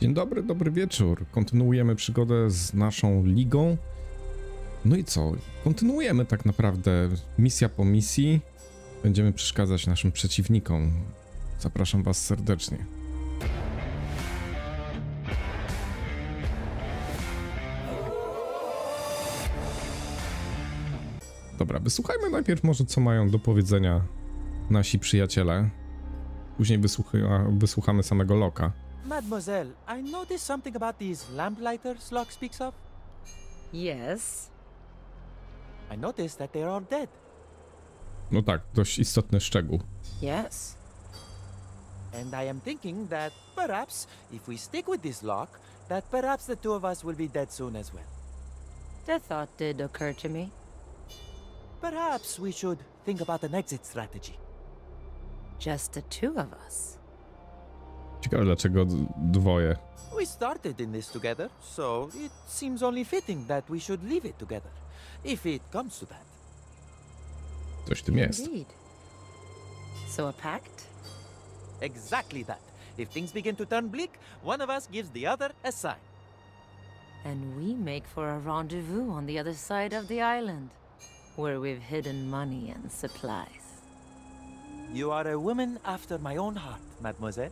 Dzień dobry, dobry wieczór. Kontynuujemy przygodę z naszą ligą. No i co? Kontynuujemy tak naprawdę misja po misji. Będziemy przeszkadzać naszym przeciwnikom. Zapraszam Was serdecznie. Dobra, wysłuchajmy najpierw może co mają do powiedzenia nasi przyjaciele. Później wysłucha, wysłuchamy samego Loka. Mademoiselle, I noticed something about these lamplighters Locke speaks of. Yes. I noticed that they are all dead. No tak, dość istotny szczegół. Yes. And I am thinking that perhaps if we stick with this lock, that perhaps the two of us will be dead soon as well. The thought did occur to me. Perhaps we should think about an exit strategy. Just the two of us. Ciekawe dlaczego d- dwoje. We started in this together, so it seems only fitting that we should leave it together, if it comes to that. Coś w tym jest. Indeed. So a pact? Exactly that. If things begin to turn bleak, one of us gives the other a sign. And we make for a rendezvous on the other side of the island, where we've hidden money and supplies. You are a woman after my own heart, mademoiselle.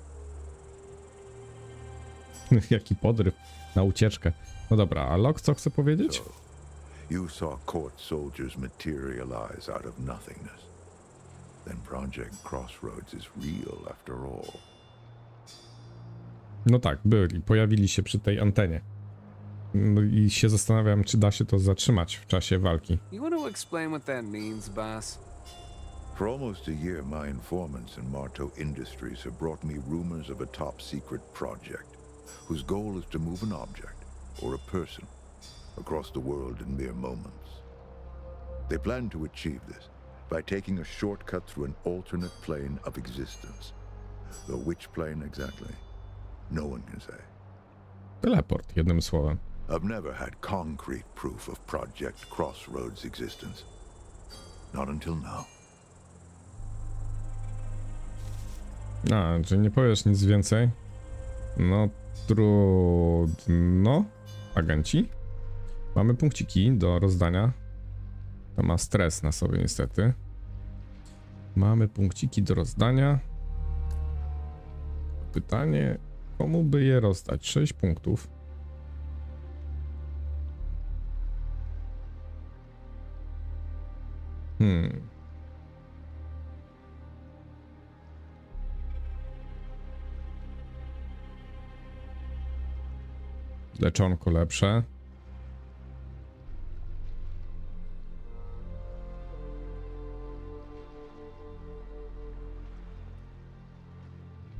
Jaki podryw na ucieczkę. No dobra, a Lok co chce powiedzieć? So, you saw court soldiers materialize out of nothingness. Then Project Crossroads is real after all. No tak, byli, pojawili się przy tej antenie. No i się zastanawiam, czy da się to zatrzymać w czasie walki. You want to explain what that means, boss? For almost a year, my informants in Marteau Industries have brought me rumors of a top secret project whose goal is to move an object or a person across the world in mere moments. They plan to achieve this by taking a shortcut through an alternate plane of existence. Though which plane exactly, no one can say. Teleport, jednym słowem. I've never had concrete proof of Project Crossroads' existence. Not until now. A, czy nie powiesz nic więcej? No trudno. Agenci? Mamy punkciki do rozdania. To ma stres na sobie niestety. Mamy punkciki do rozdania. Pytanie, komu by je rozdać? 6 punktów. Hmm. Leczonko lepsze.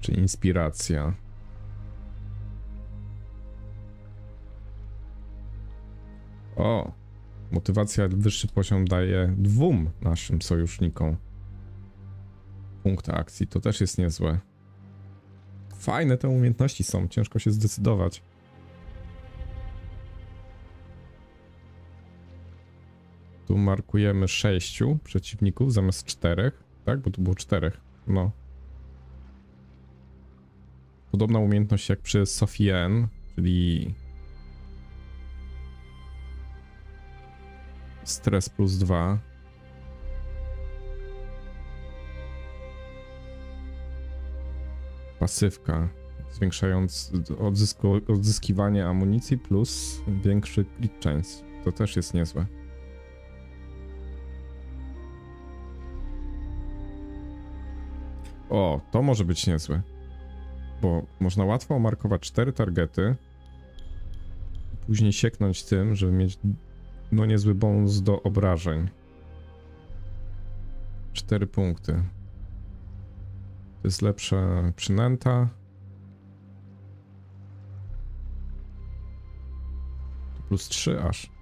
Czy inspiracja? O! Motywacja wyższy poziom daje dwóm naszym sojusznikom. Punkty akcji, to też jest niezłe. Fajne te umiejętności są, ciężko się zdecydować. Tu markujemy sześciu przeciwników zamiast czterech, tak? Bo tu było czterech. No. Podobna umiejętność jak przy Sofien, czyli stres plus dwa. Pasywka, zwiększając odzyskiwanie amunicji plus większy crit chance. To też jest niezłe. O, to może być niezłe. Bo można łatwo omarkować cztery targety. Później sieknąć tym, żeby mieć no niezły bonus do obrażeń. Cztery punkty. To jest lepsza przynęta. Plus trzy aż.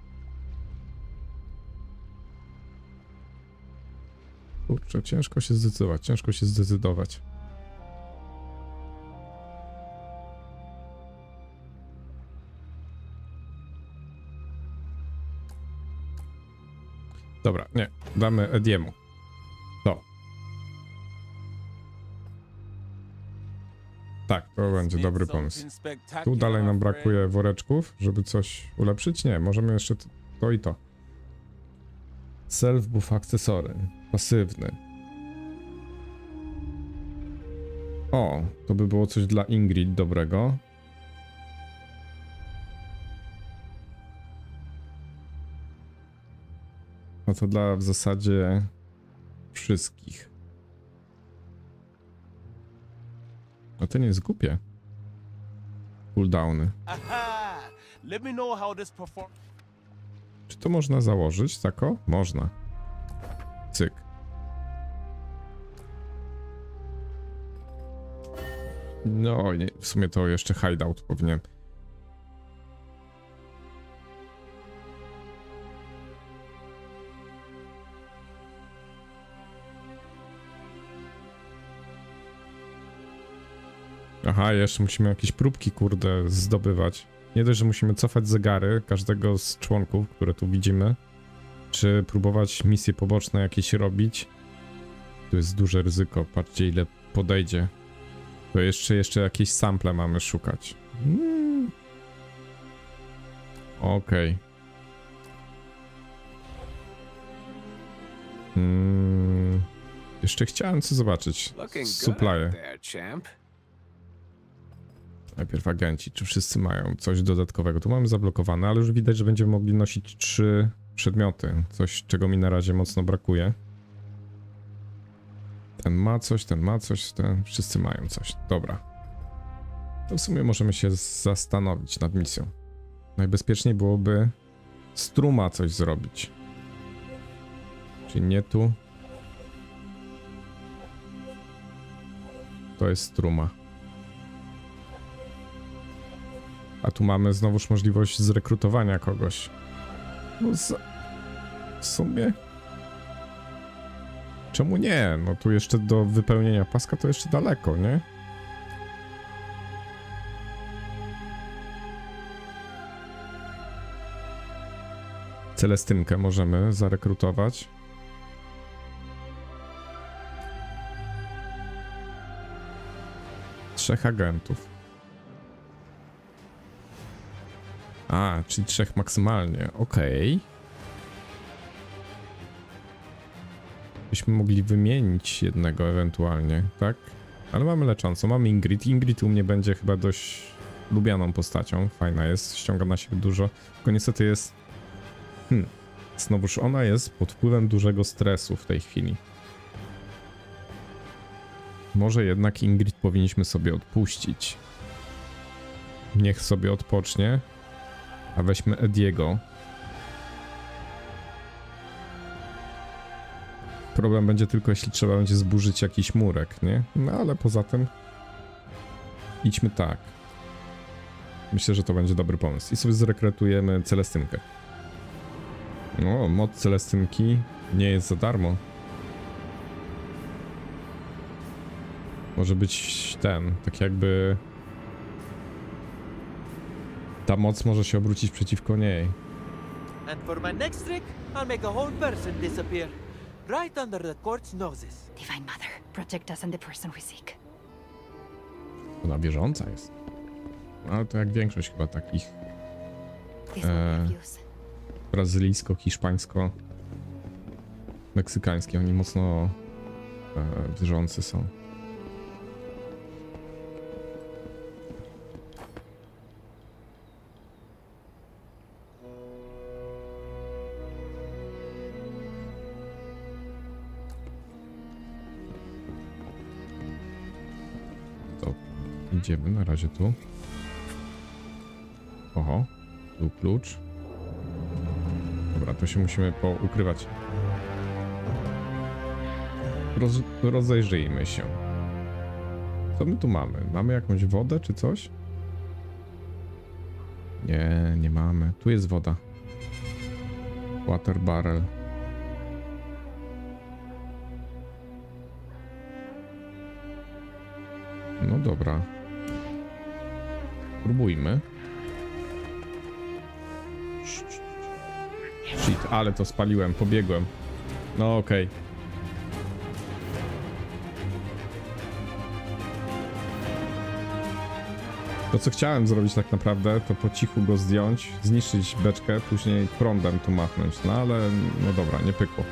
Kurczę, ciężko się zdecydować, ciężko się zdecydować. Dobra, nie, damy Ediemu. To. Tak, to będzie dobry pomysł. Tu dalej nam brakuje woreczków, żeby coś ulepszyć? Nie, możemy jeszcze to, i to. Self buff akcesory. Pasywny. O, to by było coś dla Ingrid dobrego. No to dla w zasadzie wszystkich. No to nie jest głupie. Cooldowny. Czy to można założyć, tako? Można. Cyk. No, nie, w sumie to jeszcze hideout powinien. Aha, jeszcze musimy jakieś próbki, kurde, zdobywać. Nie dość, że musimy cofać zegary każdego z członków, które tu widzimy, czy próbować misje poboczne jakieś robić. Tu jest duże ryzyko, patrzcie ile podejdzie. To jeszcze, jeszcze jakieś sample mamy szukać. Mm. Okej. Mm. Jeszcze chciałem co zobaczyć. Supply. Najpierw agenci, czy wszyscy mają coś dodatkowego. Tu mamy zablokowane, ale już widać, że będziemy mogli nosić trzy przedmioty. Coś, czego mi na razie mocno brakuje. Ten ma coś, ten ma coś, ten... Wszyscy mają coś. Dobra. To w sumie możemy się zastanowić nad misją. Najbezpieczniej byłoby struma coś zrobić. Czyli nie tu. To jest struma. A tu mamy znowuż możliwość zrekrutowania kogoś. No z... W sumie... Czemu nie? No tu jeszcze do wypełnienia paska to jeszcze daleko, nie? Celestynkę możemy zarekrutować. Trzech agentów. A, czyli trzech maksymalnie. Okej. Byśmy mogli wymienić jednego ewentualnie, tak? Ale mamy leczącą, mamy Ingrid. Ingrid u mnie będzie chyba dość lubianą postacią. Fajna jest, ściąga na siebie dużo. Tylko niestety jest... Hmm. Znowuż ona jest pod wpływem dużego stresu w tej chwili. Może jednak Ingrid powinniśmy sobie odpuścić. Niech sobie odpocznie, a weźmy Ediego. Problem będzie tylko, jeśli trzeba będzie zburzyć jakiś murek, nie? No ale poza tym idźmy tak. Myślę, że to będzie dobry pomysł. I sobie zrekrutujemy Celestynkę. No, mod Celestynki nie jest za darmo. Może być ten, tak jakby ta moc może się obrócić przeciwko niej. And for my next trick, I'll make a whole person disappear. Right under the court's noses. Divine Mother, protect us and the person we seek. Ona bieżąca jest. Ale to jak większość chyba takich use. brazylijsko, hiszpańsko, meksykańskie. Oni mocno e, bieżący są. Idziemy na razie tu. Oho, tu klucz. Dobra, to się musimy poukrywać. Roz, rozejrzyjmy się. Co my tu mamy? Mamy jakąś wodę czy coś? Nie, nie mamy. Tu jest woda. Water barrel. No dobra. Próbujmy. Shit, ale to spaliłem, pobiegłem. No okej. To co chciałem zrobić tak naprawdę, to po cichu go zdjąć, zniszczyć beczkę, później prądem tu machnąć. No ale no dobra, nie pykło.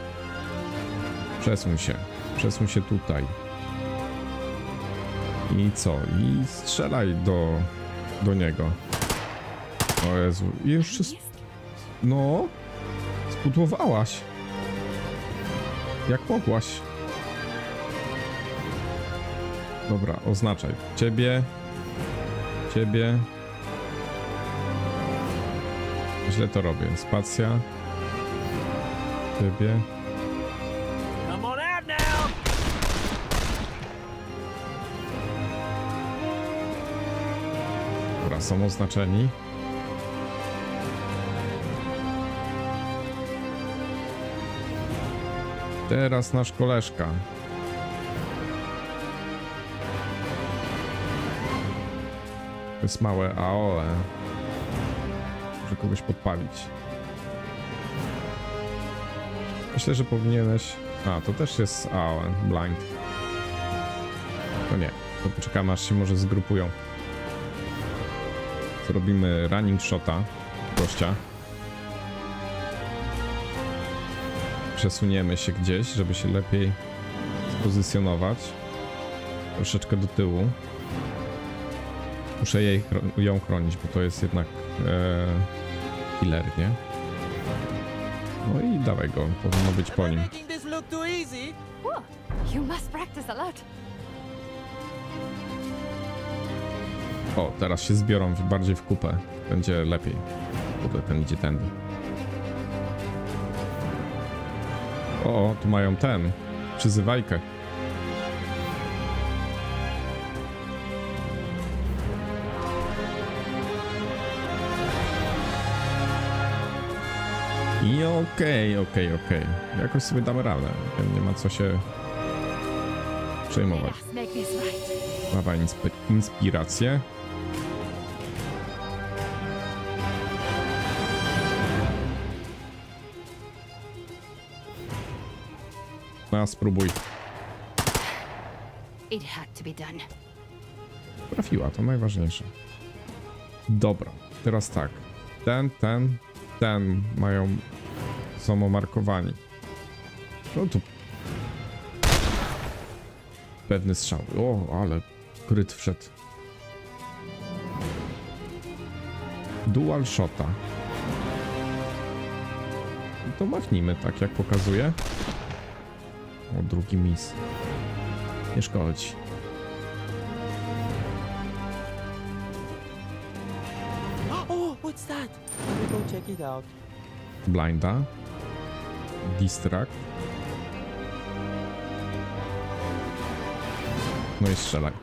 Przesuń się. Przesuń się tutaj. I co? I strzelaj do, do niego. O Jezu. I już wszystko... No. Spudłowałaś. Jak mogłaś? Dobra, oznaczaj. Ciebie. Ciebie. Źle to robię. Spacja. Ciebie. Są oznaczeni. Teraz nasz koleżka. To jest małe AOE. Może kogoś podpalić. Myślę, że powinieneś... A, to też jest AOE, blind. To nie, to poczekamy aż się może zgrupują. Zrobimy running shota gościa. Przesuniemy się gdzieś, żeby się lepiej spozycjonować. Troszeczkę do tyłu. Muszę jej, ją chronić, bo to jest jednak e, killer, nie? No i dawaj go, powinno być po nim. O, teraz się zbiorą bardziej w kupę. Będzie lepiej. Ogóle ten idzie tędy. O, tu mają ten. Przyzywajkę. I okej, okej, okej. Jakoś sobie damy radę. Nie ma co się przejmować. Dawaj insp- inspirację. No, spróbuj. Trafiła, to najważniejsze. Dobra, teraz tak. Ten, ten, ten mają... są omarkowani. No tu... Pewny strzał. O, ale kryt wszedł. Dual shota. To machnijmy tak, jak pokazuje. O, drugi mis. Nie szkodzi. Oh, what's that? Let me go check it out. blinda, distract. No i strzelaj.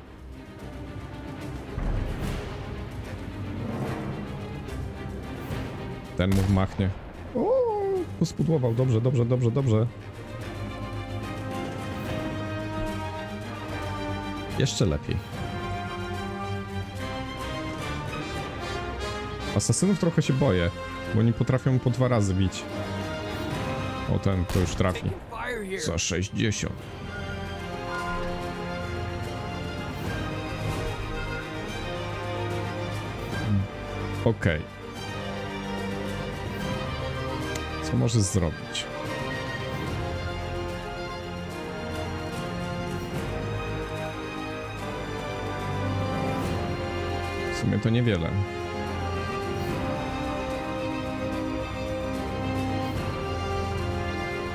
Ten mu machnie. O, pospudłował. Dobrze, dobrze, dobrze, dobrze. Jeszcze lepiej. Asasynów trochę się boję, bo nie potrafią po dwa razy bić. O, ten to już trafi. Za 60. Okej. Co możesz zrobić? Sumie to niewiele.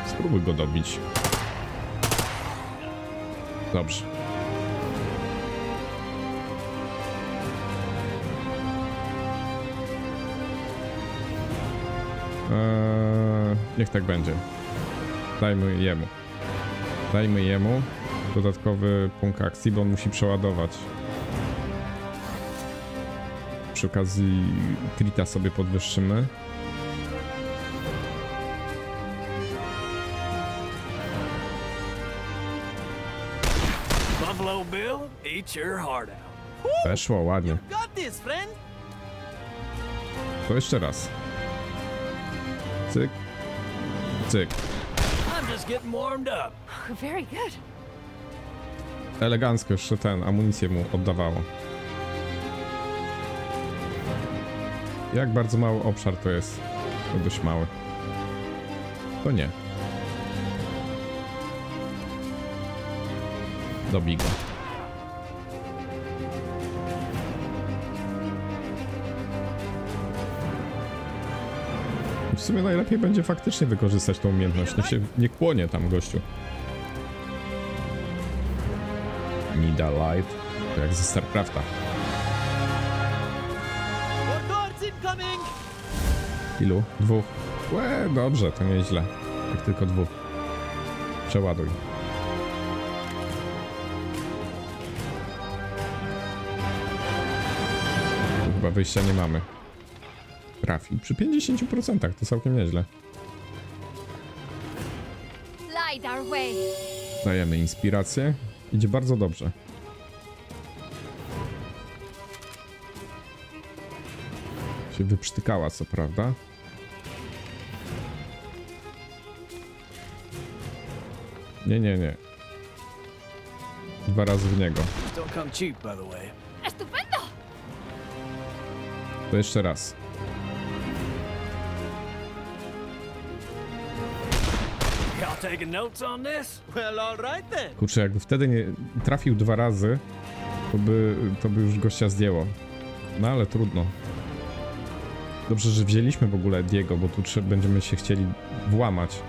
Spróbuj go dobić. Dobrze. Eee, niech tak będzie. Dajmy jemu. Dajmy jemu dodatkowy punkt akcji, bo on musi przeładować. Przy okazji Krita sobie podwyższymy. Buffalo Bill, eat your heart out. Weszło ładnie. To jeszcze raz. Cyk. Cyk. Elegancko jeszcze ten, amunicję mu oddawało. Jak bardzo mały obszar to jest? To dość mały. To nie. Dobij go. W sumie najlepiej będzie faktycznie wykorzystać tą umiejętność. Niech się nie kłonie tam gościu. Nida Light. To jak ze StarCrafta. Ilu? Dwóch. Łe, dobrze, to nieźle. Jak tylko dwóch. Przeładuj. Chyba wyjścia nie mamy. Trafił przy 50%, to całkiem nieźle. Dajemy inspirację. Idzie bardzo dobrze. Się wyprztykała, co prawda. Nie, nie, nie. Dwa razy w niego. To jeszcze raz. Kurczę, jakby wtedy nie trafił dwa razy, to by, to by już gościa zdjęło. No ale trudno. Dobrze, że wzięliśmy w ogóle Diego, bo tu będziemy się chcieli włamać.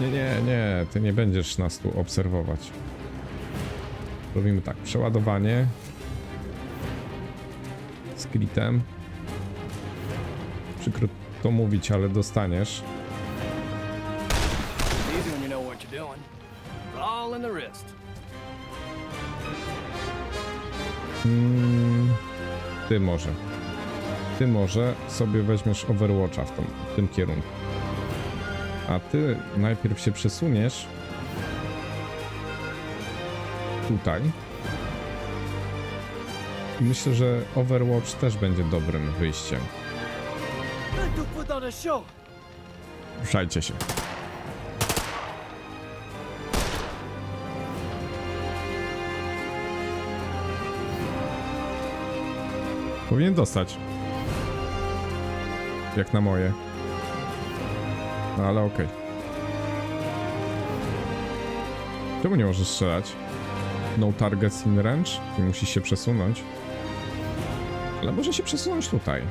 Nie, nie, nie, ty nie będziesz nas tu obserwować. Robimy tak, przeładowanie. Z kritem. Przykro to mówić, ale dostaniesz. Mm, ty może. Ty może sobie weźmiesz Overwatcha w, w tym kierunku. A ty najpierw się przesuniesz tutaj. I myślę, że Overwatch też będzie dobrym wyjściem. Ruszajcie się. Powinien dostać. Jak na moje. No ale okej. Czemu nie możesz strzelać? No targets in range? I musisz się przesunąć. Ale może się przesunąć tutaj.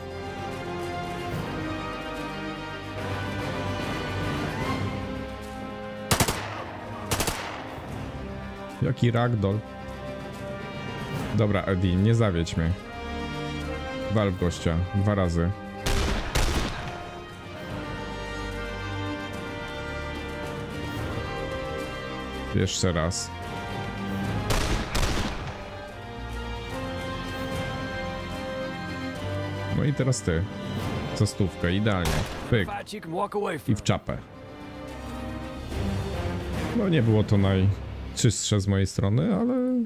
Jaki ragdoll. Dobra, Eddie, nie zawiedź mnie. Wal w gościa. Dwa razy. Jeszcze raz. No i teraz ty. Za stówkę, idealnie. Pyk. I w czapę. No nie było to najczystsze z mojej strony, ale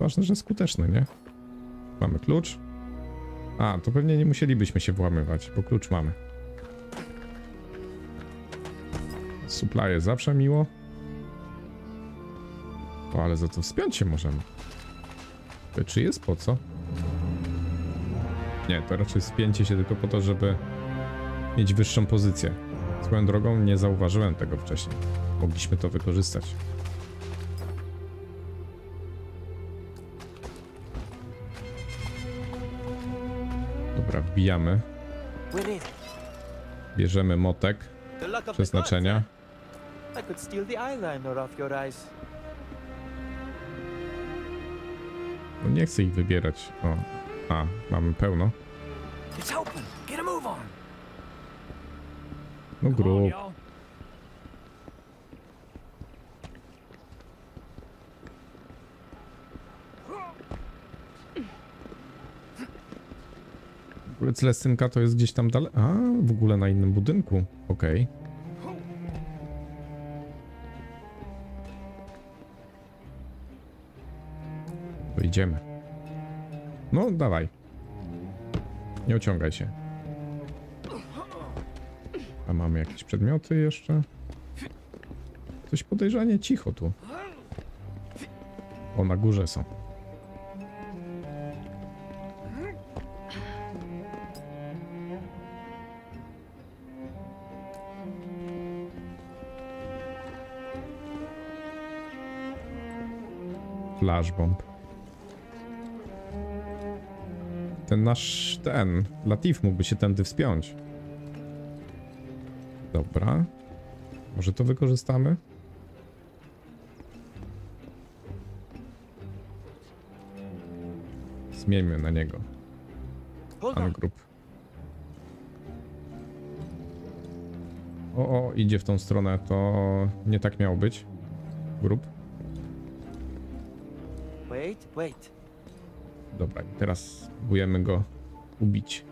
ważne, że skuteczne, nie? Mamy klucz. A, to pewnie nie musielibyśmy się włamywać, bo klucz mamy. Supply zawsze miło. O, ale za to wspiąć się możemy. To Czy jest po co? Nie, to raczej spięcie się tylko po to, żeby mieć wyższą pozycję. Swoją drogą nie zauważyłem tego wcześniej. Mogliśmy to wykorzystać. Dobra, wbijamy. Bierzemy motek przeznaczenia. huh? I could steal the eyeliner off your eyes. Nie chcę ich wybierać. O, a, mamy pełno. No grób. W ogóle Celestynka to jest gdzieś tam dalej. A, w ogóle na innym budynku. Okej. To idziemy. No, dawaj. Nie ociągaj się. A mamy jakieś przedmioty jeszcze? Coś podejrzanie cicho tu. O, na górze są. Flashbomb. Ten nasz, ten, Latif mógłby się tędy wspiąć. Dobra. Może to wykorzystamy? Zmieńmy na niego. Hold Pan on. grup. O, o, idzie w tą stronę, to nie tak miało być. Grup. Wait, wait. Dobra, i teraz próbujemy go ubić.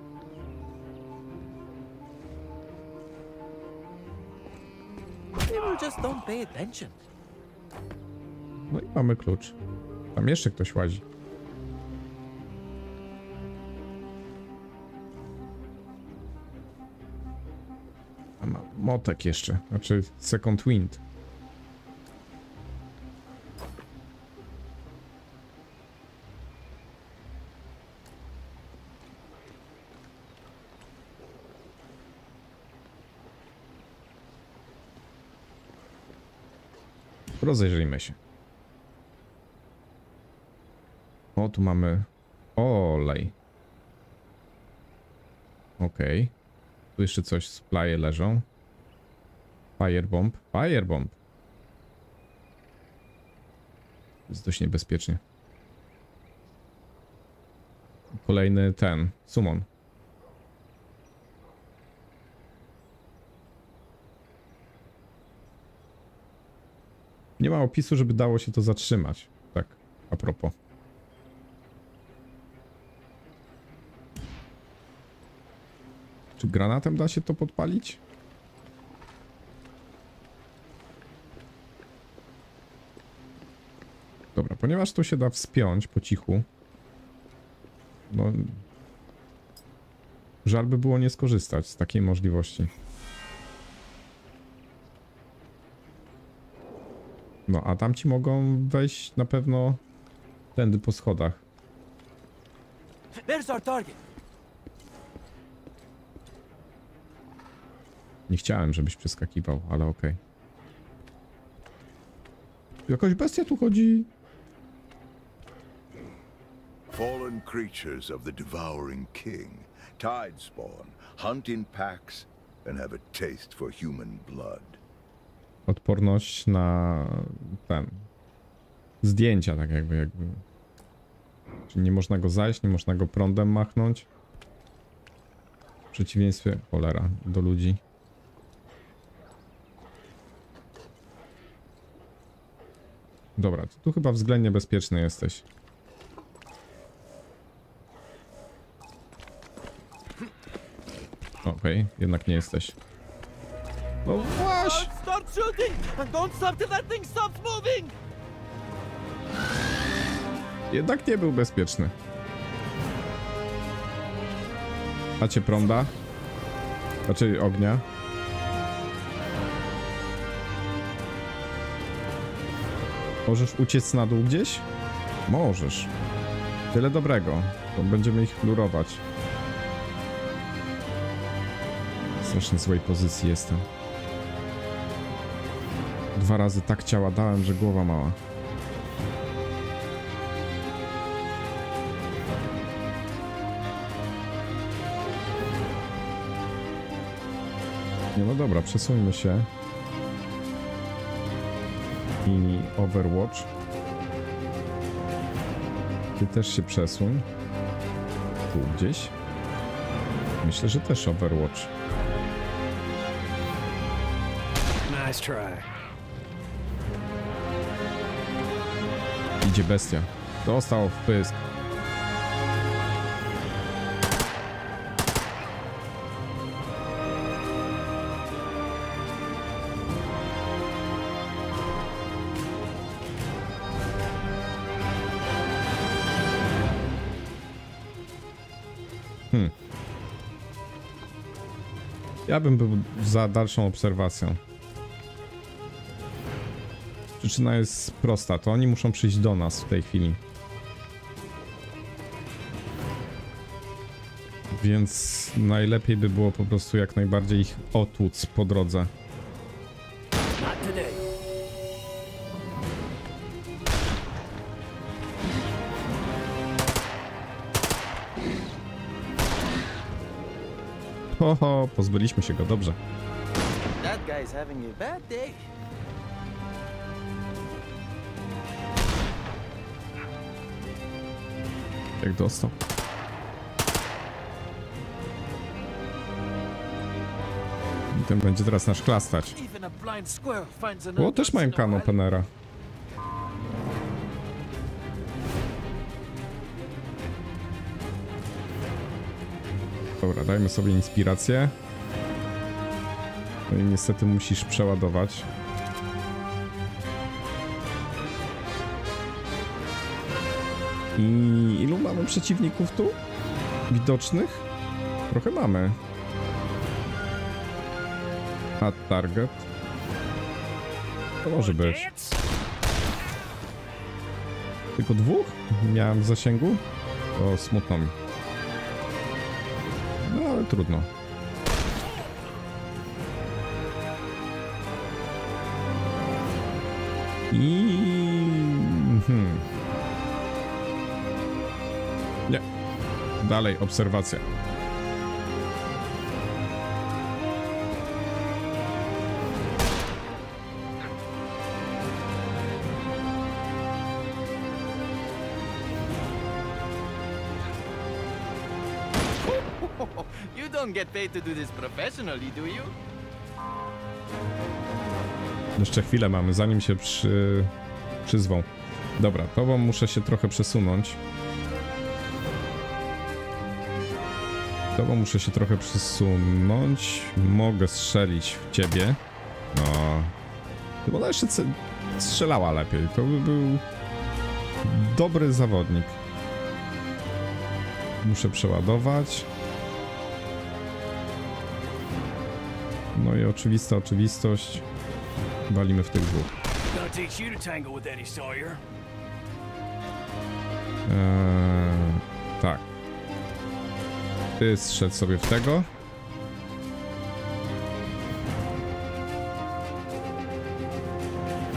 No i mamy klucz. Tam jeszcze ktoś łazi. A ma motek jeszcze, znaczy second wind. Rozejrzyjmy się. O, tu mamy olej. Okej. Tu jeszcze coś, splaje leżą. Firebomb. Firebomb. Jest dość niebezpiecznie. Kolejny ten, summon. Nie ma opisu, żeby dało się to zatrzymać. Tak, a propos. Czy granatem da się to podpalić? Dobra, ponieważ to się da wspiąć po cichu. No. Żal by było nie skorzystać z takiej możliwości. No, a tamci mogą wejść na pewno tędy po schodach. There's our target. Nie chciałem, żebyś przeskakiwał, ale okej. Jakaś bestia tu chodzi. Fallen creatures of the devouring king, tide spawn, hunt in packs, and have a taste for human blood. Odporność na ten. Zdjęcia, tak jakby, jakby. Czyli nie można go zajść, nie można go prądem machnąć. W przeciwieństwie, cholera, do ludzi. Dobra, tu chyba względnie bezpieczny jesteś. Okej, jednak nie jesteś. Shooting! And don't stop till that thing stops moving! Jednak nie był bezpieczny. Macie prąda? Znaczy ognia? Możesz uciec na dół gdzieś? Możesz. Tyle dobrego. To będziemy ich lurować. W strasznie złej pozycji jestem. Dwa razy tak ciała dałem, że głowa mała. Nie, no dobra, przesuńmy się. I Overwatch. Ty też się przesuń. Tu gdzieś. Myślę, że też Overwatch. Nice try. Idzie bestia. Dostał w pysk. Hmm. Ja bym był za dalszą obserwacją przyczyna jest prosta, to oni muszą przyjść do nas w tej chwili. Więc najlepiej by było po prostu jak najbardziej ich otłuc po drodze. Ho, ho, pozbyliśmy się go, dobrze. That guy's having a bad day. Jak dostał. I ten będzie teraz nasz klastać. O, też mają kano Penera. Dobra, dajmy sobie inspirację. No i niestety musisz przeładować. I ilu mamy przeciwników tu? Widocznych? Trochę mamy. A target? To może być. Tylko dwóch miałem w zasięgu? To smutno mi. No ale trudno. I... Hmm. Nie. Dalej, obserwacja. You don't get paid to do this professionally, do you? Jeszcze chwilę mamy, zanim się przy... przyzwą. Dobra, tobą muszę się trochę przesunąć. Tobą muszę się trochę przesunąć. Mogę strzelić w ciebie. No. Chyba ona jeszcze strzelała lepiej. To by był dobry zawodnik. Muszę przeładować. No i oczywista oczywistość. Walimy w tych dwóch. Gonna Ty zszedł sobie w tego.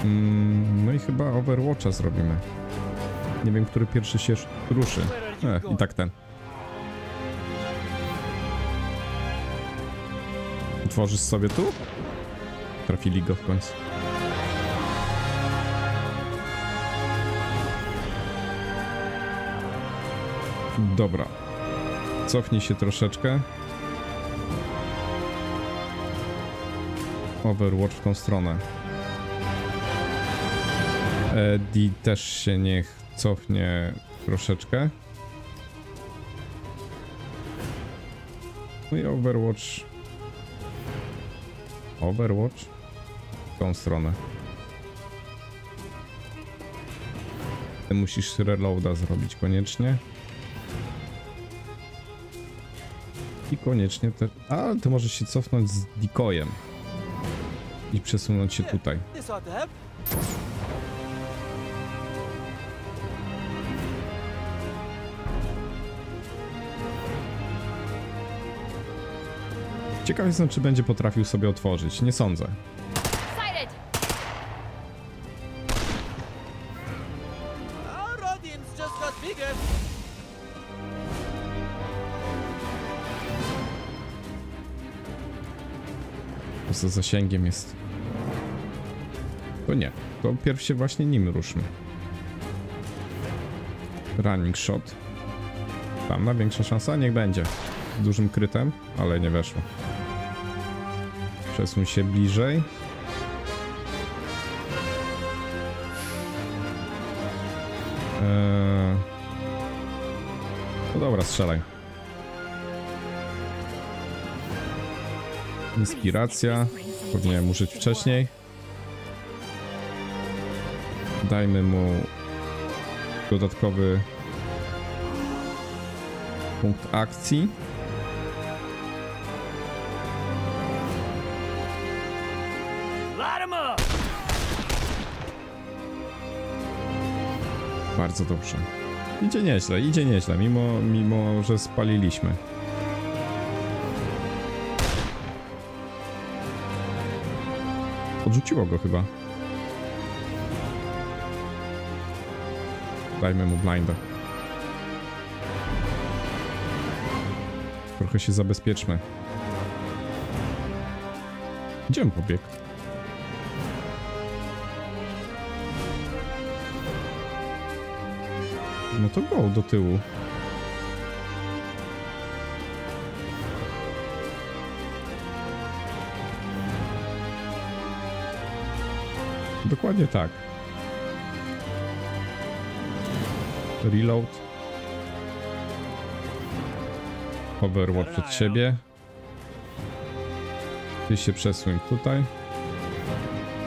Mm, no i chyba Overwatcha zrobimy. Nie wiem, który pierwszy się ruszy. E, I tak ten. Tworzysz sobie tu? Trafili go w końcu. Dobra. Cofnij się troszeczkę. Overwatch w tą stronę. Eddie też się niech cofnie troszeczkę. No i Overwatch. Overwatch w tą stronę. Ty musisz reloada zrobić koniecznie. Koniecznie te... A, ty możesz się cofnąć z decoyem. I przesunąć się tutaj. Ciekaw jestem, czy będzie potrafił sobie otworzyć. Nie sądzę. Our audience just got bigger. Poza zasięgiem jest... To nie. To pierw się właśnie nim ruszmy. Running shot. Tam na większa szansa? Niech będzie. Z dużym krytem, ale nie weszło. Przesuń się bliżej. Eee... No dobra, strzelaj. Inspiracja. Powinienem użyć wcześniej. Dajmy mu dodatkowy punkt akcji. Bardzo dobrze. Idzie nieźle, idzie nieźle, mimo, mimo że spaliliśmy. Odrzuciło go chyba. Dajmy mu blinda. Trochę się zabezpieczmy. Gdzie on pobiegł? No to go do tyłu. Dokładnie tak. Reload. Overwatch przed siebie. Ty się przesuń tutaj.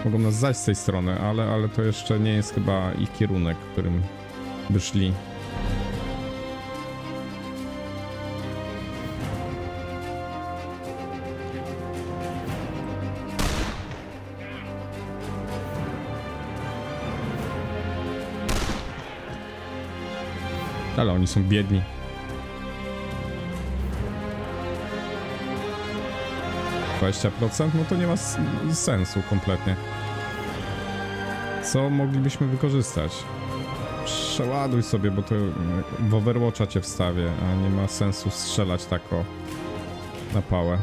Mogą nas zajść z tej strony, ale, ale to jeszcze nie jest chyba ich kierunek, którym by szli. Ale oni są biedni. Procent? No to nie ma sensu kompletnie. Co moglibyśmy wykorzystać? Przeładuj sobie, bo to mm, w Overwatcha cię wstawię, a nie ma sensu strzelać tak o na pałę.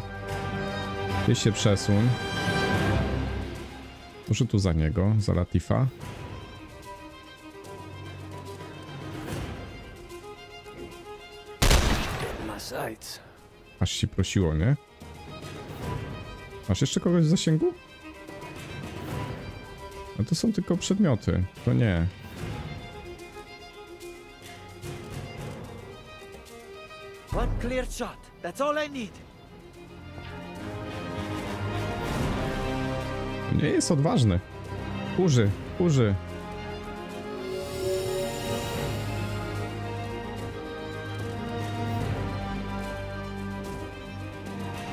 Ty się przesuń. Może tu za niego, za Latifa. Aż się prosiło, nie? Masz jeszcze kogoś w zasięgu? A to są tylko przedmioty, to nie. One clear shot. That's all I need. Nie jest odważny. Kurzy, kurzy.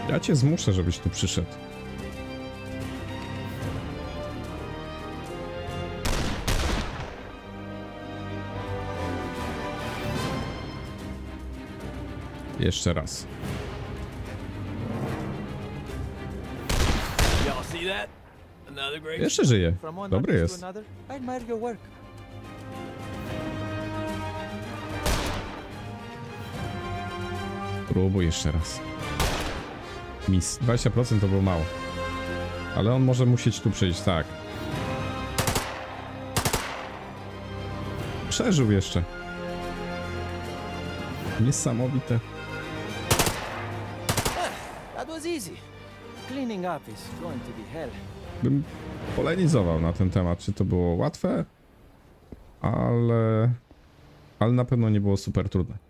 Ja cię zmuszę, żebyś tu przyszedł. Jeszcze raz. Jeszcze żyje. Dobry jest. Próbuj jeszcze raz. Mis. 20% to było mało. Ale on może musieć tu przyjść, tak. Przeżył jeszcze. Niesamowite. That was easy. Cleaning up is going to be hell. Bym polenizował na ten temat, czy to było łatwe, ale... Ale na pewno nie było super trudne.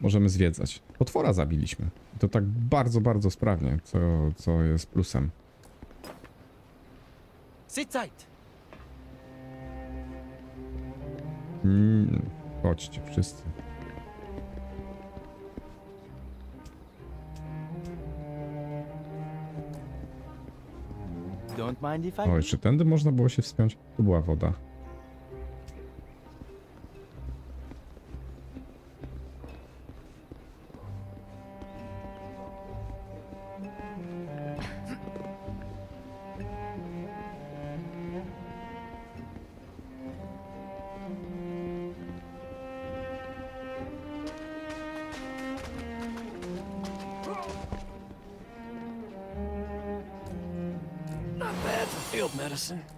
Możemy zwiedzać. Potwora zabiliśmy. I To tak bardzo, bardzo sprawnie, co, co jest plusem. Sit tight. Mm, chodźcie wszyscy. O, jeszcze tędy można było się wspiąć. Tu była woda. Field medicine.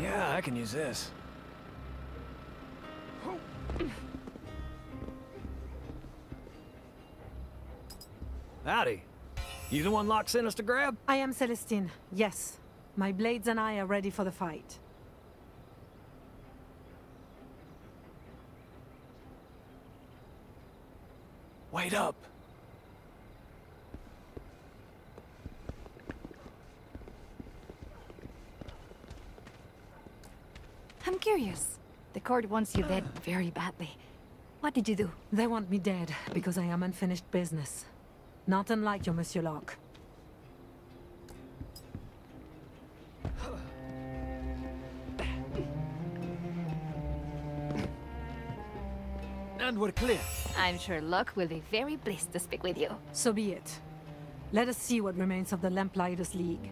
Yeah, I can use this. Howdy. You the one Locke sent us to grab? I am Celestine, yes. My blades and I are ready for the fight. Wait up. I'm. The court wants you dead very badly. What did you do? They want me dead because I am unfinished business. Not unlike you, Monsieur Locke. And we're clear. I'm sure Locke will be very pleased to speak with you. So be it. Let us see what remains of the Lamplighters League.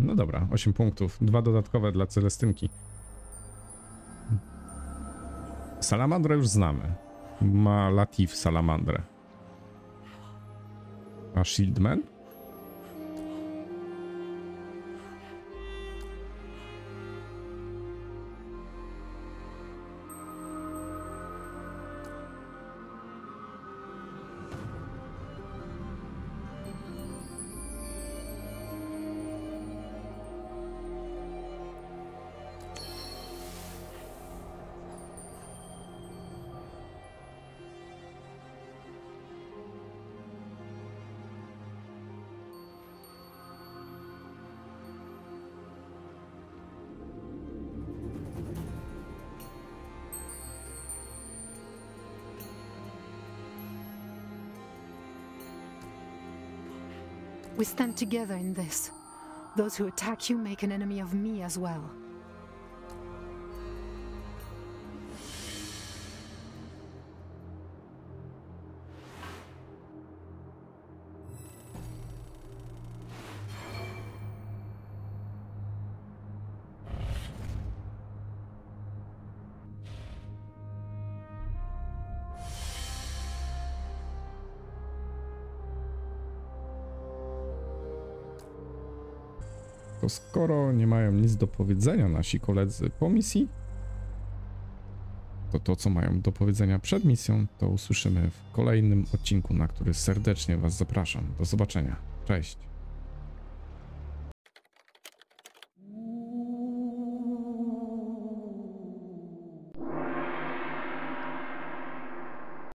No dobra, 8 punktów. Dwa dodatkowe dla Celestynki. Salamandrę już znamy. Ma Latif Salamandrę. A Shieldman? We stand together in this. Those who attack you make an enemy of me as well. Skoro nie mają nic do powiedzenia nasi koledzy po misji, to to, co mają do powiedzenia przed misją, to usłyszymy w kolejnym odcinku, na który serdecznie Was zapraszam. Do zobaczenia. Cześć.